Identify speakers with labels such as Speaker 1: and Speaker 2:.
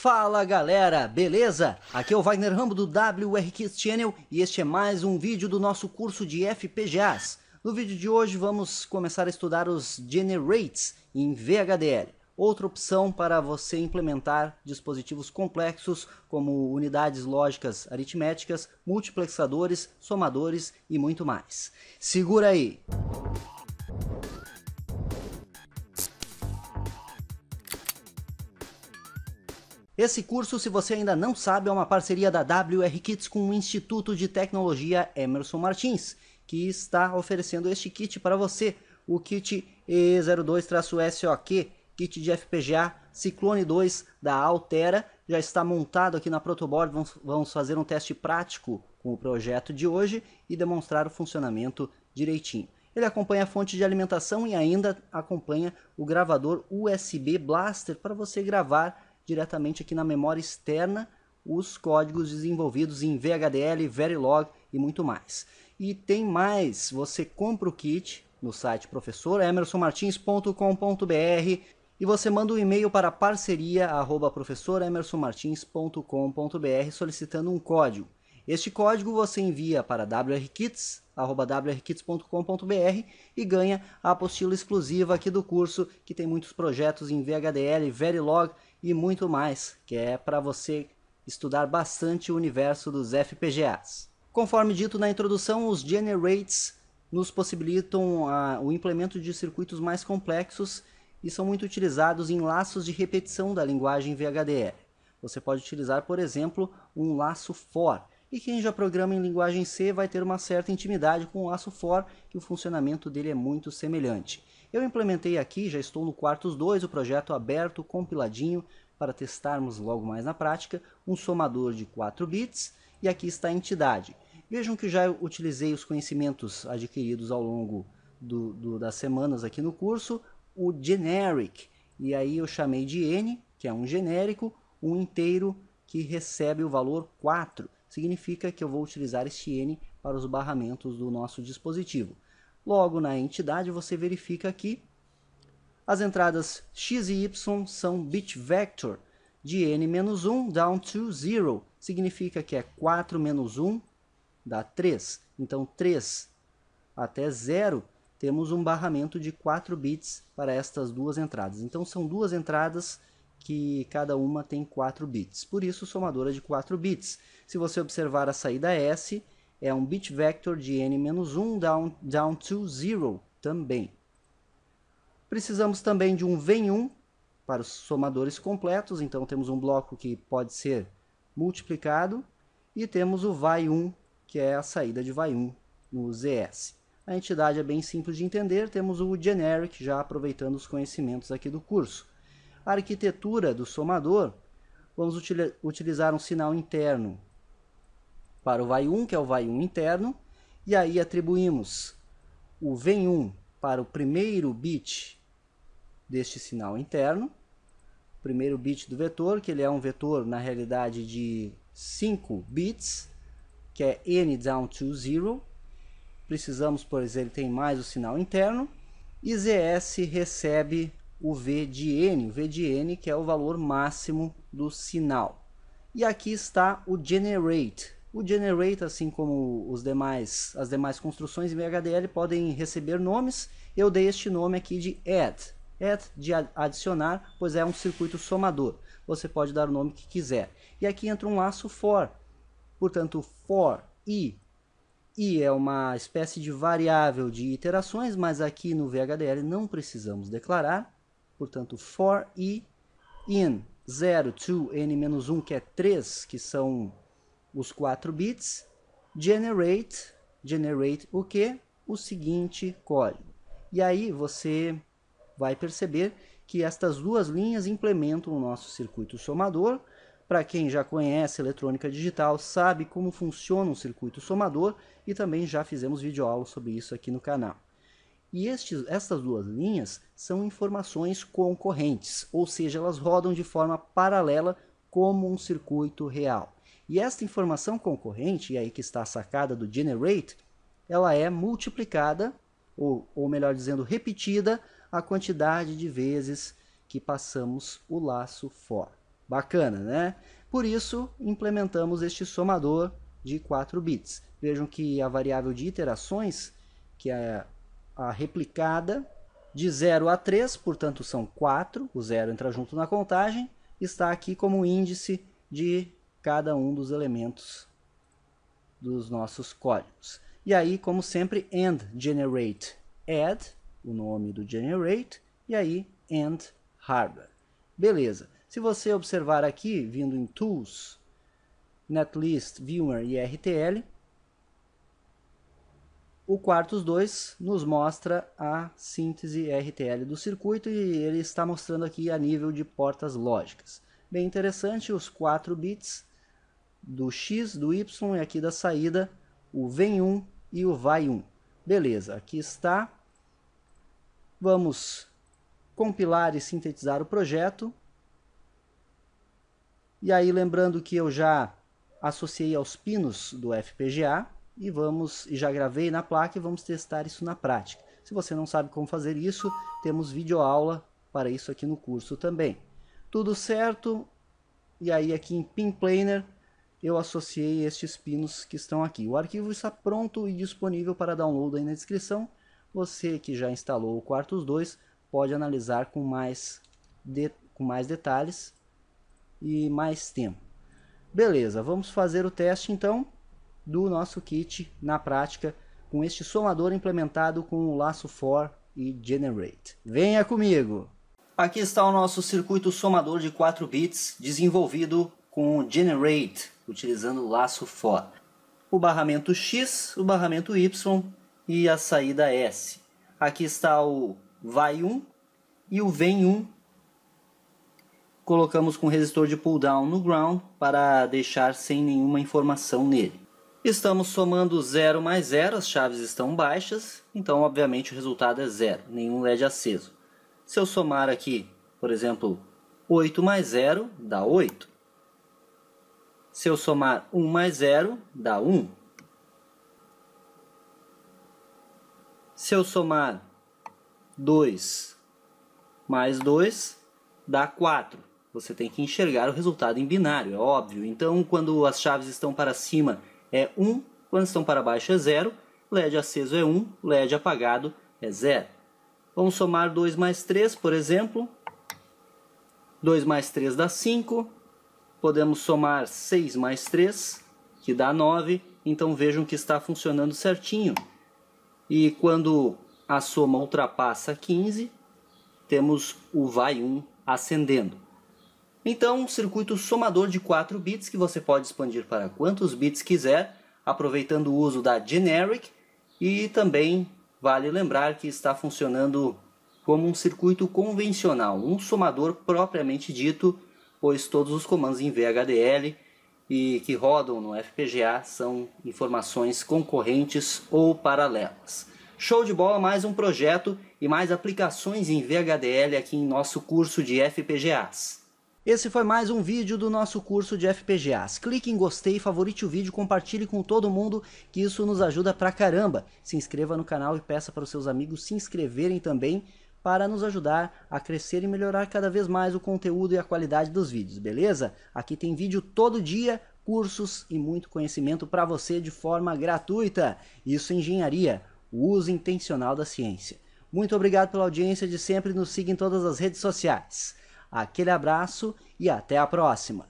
Speaker 1: Fala galera, beleza? Aqui é o Wagner Rambo do WR Kids Channel e este é mais um vídeo do nosso curso de FPGAs. No vídeo de hoje vamos começar a estudar os Generates em VHDL, outra opção para você implementar dispositivos complexos como unidades lógicas aritméticas, multiplexadores, somadores e muito mais. Segura aí! Esse curso, se você ainda não sabe, é uma parceria da WR Kits com o Instituto de Tecnologia Emerson Martins, que está oferecendo este kit para você, o kit E02-SOQ, kit de FPGA Ciclone 2 da Altera, já está montado aqui na protoboard, vamos, vamos fazer um teste prático com o projeto de hoje e demonstrar o funcionamento direitinho. Ele acompanha a fonte de alimentação e ainda acompanha o gravador USB Blaster para você gravar diretamente aqui na memória externa os códigos desenvolvidos em VHDL, Verilog e muito mais. E tem mais, você compra o kit no site professoremersonmartins.com.br e você manda um e-mail para parceria@professoremersonmartins.com.br solicitando um código. Este código você envia para wrkits@wrkits.com.br e ganha a apostila exclusiva aqui do curso, que tem muitos projetos em VHDL, Verilog e muito mais, que é para você estudar bastante o universo dos FPGAs. Conforme dito na introdução, os Generates nos possibilitam uh, o implemento de circuitos mais complexos e são muito utilizados em laços de repetição da linguagem VHDL. Você pode utilizar, por exemplo, um laço for, e quem já programa em linguagem C vai ter uma certa intimidade com o laço for, que o funcionamento dele é muito semelhante. Eu implementei aqui, já estou no Quartos 2, o projeto aberto, compiladinho, para testarmos logo mais na prática, um somador de 4 bits, e aqui está a entidade. Vejam que já utilizei os conhecimentos adquiridos ao longo do, do, das semanas aqui no curso, o generic, e aí eu chamei de n, que é um genérico, um inteiro que recebe o valor 4. Significa que eu vou utilizar este n para os barramentos do nosso dispositivo. Logo na entidade você verifica aqui as entradas x e y são bit vector de n-1 down to 0. Significa que é 4 menos 1 dá 3. Então 3 até 0 temos um barramento de 4 bits para estas duas entradas. Então são duas entradas que cada uma tem 4 bits. Por isso somadora de 4 bits. Se você observar a saída S, é um bit vector de n-1 down, down to 0 também. Precisamos também de um VEN1 para os somadores completos, então temos um bloco que pode ser multiplicado e temos o VAI1, que é a saída de VAI1 no ZS. A entidade é bem simples de entender, temos o generic já aproveitando os conhecimentos aqui do curso. A arquitetura do somador, vamos utilizar um sinal interno para o vai1, que é o vai1 interno, e aí atribuímos o vem1 para o primeiro bit deste sinal interno, primeiro bit do vetor, que ele é um vetor na realidade de 5 bits, que é n down to 0. Precisamos, exemplo, ele tem mais o sinal interno, e ZS recebe o V de N, o V de N que é o valor máximo do sinal. E aqui está o generate, o generate, assim como os demais, as demais construções em VHDL, podem receber nomes. Eu dei este nome aqui de add. Add de adicionar, pois é um circuito somador. Você pode dar o nome que quiser. E aqui entra um laço for. Portanto, for i. i é uma espécie de variável de iterações, mas aqui no VHDL não precisamos declarar. Portanto, for i in 0 to n-1, que é 3, que são os 4 bits, generate, generate o que? O seguinte código. E aí você vai perceber que estas duas linhas implementam o nosso circuito somador. Para quem já conhece eletrônica digital, sabe como funciona um circuito somador e também já fizemos vídeo aula sobre isso aqui no canal. E estes, estas duas linhas são informações concorrentes, ou seja, elas rodam de forma paralela como um circuito real. E esta informação concorrente, e aí que está a sacada do generate, ela é multiplicada, ou, ou melhor dizendo, repetida a quantidade de vezes que passamos o laço for. Bacana, né? Por isso, implementamos este somador de 4 bits. Vejam que a variável de iterações, que é a replicada, de 0 a 3, portanto são 4, o 0 entra junto na contagem, está aqui como índice de cada um dos elementos dos nossos códigos. E aí, como sempre, end generate add, o nome do generate, e aí end hardware. Beleza. Se você observar aqui, vindo em Tools, Netlist, Viewer e RTL, o Quartus 2 nos mostra a síntese RTL do circuito e ele está mostrando aqui a nível de portas lógicas. Bem interessante, os 4 bits do X, do Y e aqui da saída o vem 1 e o vai 1. Beleza, aqui está. Vamos compilar e sintetizar o projeto. E aí lembrando que eu já associei aos pinos do FPGA e vamos e já gravei na placa e vamos testar isso na prática. Se você não sabe como fazer isso, temos videoaula para isso aqui no curso também. Tudo certo? E aí aqui em Pin Planer eu associei estes pinos que estão aqui. O arquivo está pronto e disponível para download aí na descrição. Você que já instalou o Quartus 2 pode analisar com mais, de, com mais detalhes e mais tempo. Beleza, vamos fazer o teste então do nosso kit na prática com este somador implementado com o laço for e generate. Venha comigo! Aqui está o nosso circuito somador de 4 bits desenvolvido com generate, utilizando o laço for. O barramento X, o barramento Y e a saída S. Aqui está o vai 1 e o vem 1 colocamos com resistor de pull down no ground para deixar sem nenhuma informação nele. Estamos somando 0 mais 0, as chaves estão baixas, então obviamente o resultado é zero, nenhum LED aceso. Se eu somar aqui, por exemplo, 8 mais 0 dá 8. Se eu somar 1 mais 0 dá 1. Se eu somar 2 mais 2 dá 4 você tem que enxergar o resultado em binário, é óbvio. Então, quando as chaves estão para cima é 1, quando estão para baixo é 0, LED aceso é 1, LED apagado é 0. Vamos somar 2 mais 3, por exemplo. 2 mais 3 dá 5. Podemos somar 6 mais 3, que dá 9. Então vejam que está funcionando certinho. E quando a soma ultrapassa 15, temos o vai 1 acendendo. Então, um circuito somador de 4 bits que você pode expandir para quantos bits quiser, aproveitando o uso da generic e também vale lembrar que está funcionando como um circuito convencional, um somador propriamente dito, pois todos os comandos em VHDL e que rodam no FPGA são informações concorrentes ou paralelas. Show de bola, mais um projeto e mais aplicações em VHDL aqui em nosso curso de FPGAs. Esse foi mais um vídeo do nosso curso de FPGAs. Clique em gostei, favorite o vídeo, compartilhe com todo mundo, que isso nos ajuda pra caramba. Se inscreva no canal e peça para os seus amigos se inscreverem também, para nos ajudar a crescer e melhorar cada vez mais o conteúdo e a qualidade dos vídeos, beleza? Aqui tem vídeo todo dia, cursos e muito conhecimento para você de forma gratuita. Isso é engenharia, o uso intencional da ciência. Muito obrigado pela audiência de sempre, nos siga em todas as redes sociais. Aquele abraço e até a próxima!